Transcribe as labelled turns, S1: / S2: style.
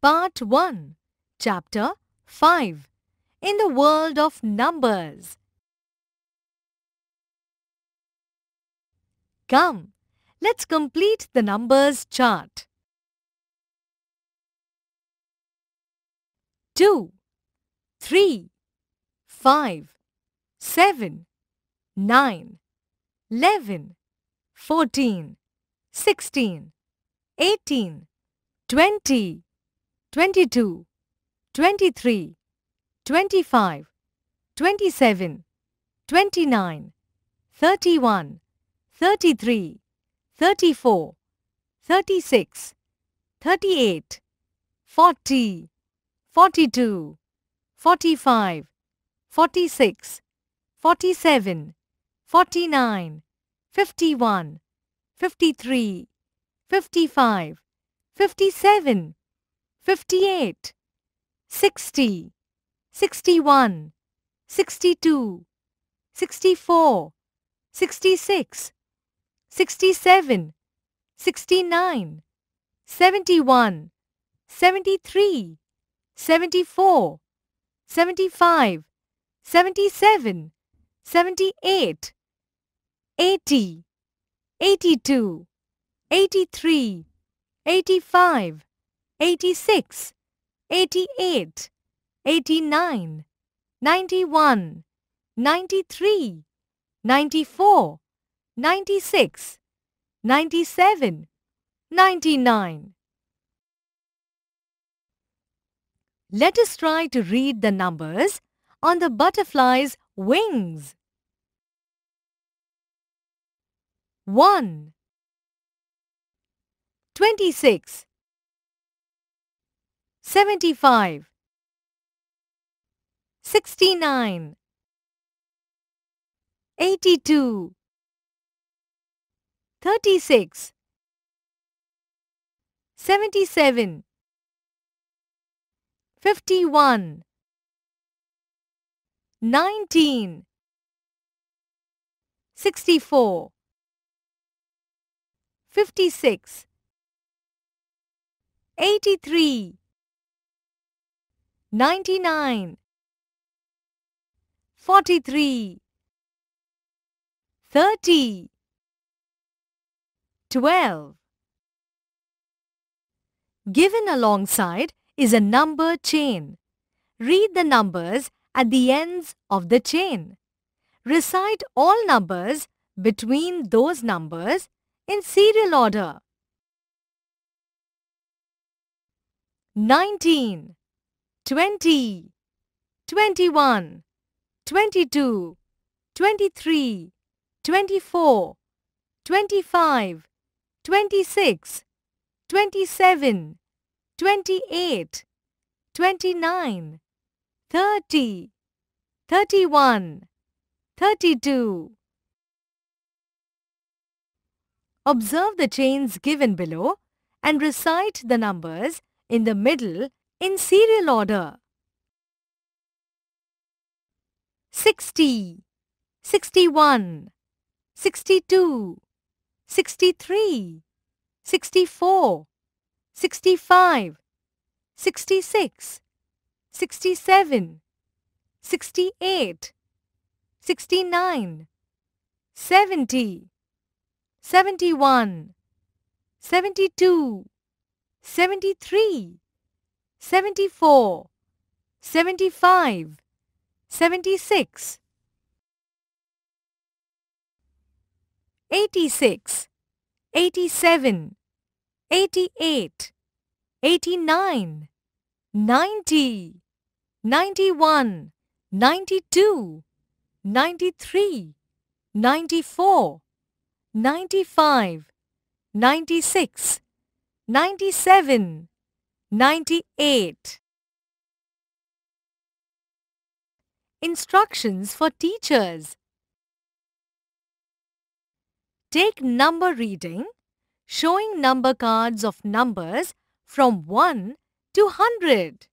S1: Part 1, Chapter 5 In the World of Numbers. Come, let's complete the numbers chart. 2, 3, 5, 7, 9, 11, 14, 16, 18, 20, 22, 23, 25, 27, 29, 31, 33, 34, 36, 38, 40, 42, 45, 46, 47, 49, 51, 53, 55, 57, 58, 60, 61, 62, 64, 66, 67, 69, 71, 73, 74, 75, 77, 78, 80, 82, 83, 85, 86, 88, 89, 91, 93, 94, 96, 97, 99. Let us try to read the numbers on the butterfly's wings. 1 26 75 69 82 36 77 51 19 64 56 83 99 43 30 12 Given alongside is a number chain. Read the numbers at the ends of the chain. Recite all numbers between those numbers in serial order. 19 20 21 22 23 24 25 26 27 28 29 30 31 32 Observe the chains given below and recite the numbers in the middle in serial order. 60 61 62 63 64 65 66 67 68 69 70 71 72 73 74 75 76 86 87 88 89 90 91 92 93 94 95 96 97 98 Instructions for teachers Take number reading showing number cards of numbers from 1 to 100.